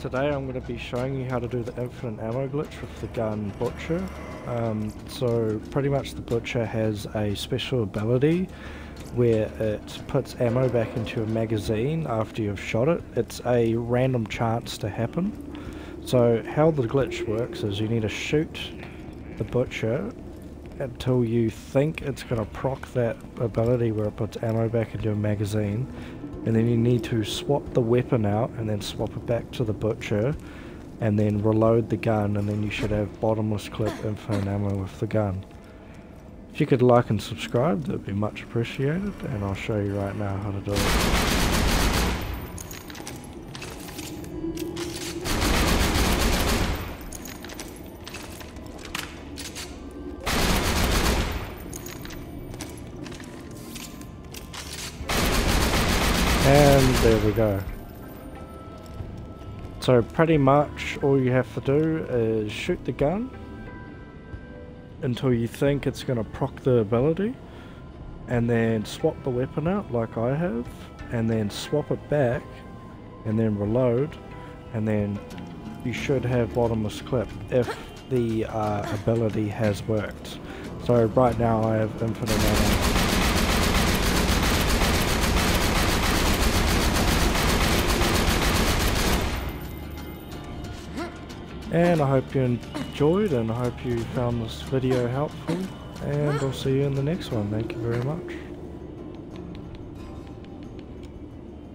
Today I'm going to be showing you how to do the infinite ammo glitch with the gun Butcher. Um, so pretty much the Butcher has a special ability where it puts ammo back into a magazine after you've shot it. It's a random chance to happen. So how the glitch works is you need to shoot the Butcher until you think it's going to proc that ability where it puts ammo back into a magazine and then you need to swap the weapon out and then swap it back to the butcher and then reload the gun and then you should have bottomless clip infinite ammo with the gun. If you could like and subscribe that would be much appreciated and I'll show you right now how to do it. And there we go. So pretty much all you have to do is shoot the gun until you think it's going to proc the ability and then swap the weapon out like I have and then swap it back and then reload and then you should have bottomless clip if the uh, ability has worked. So right now I have infinite ammo. And I hope you enjoyed and I hope you found this video helpful and I'll see you in the next one. Thank you very much.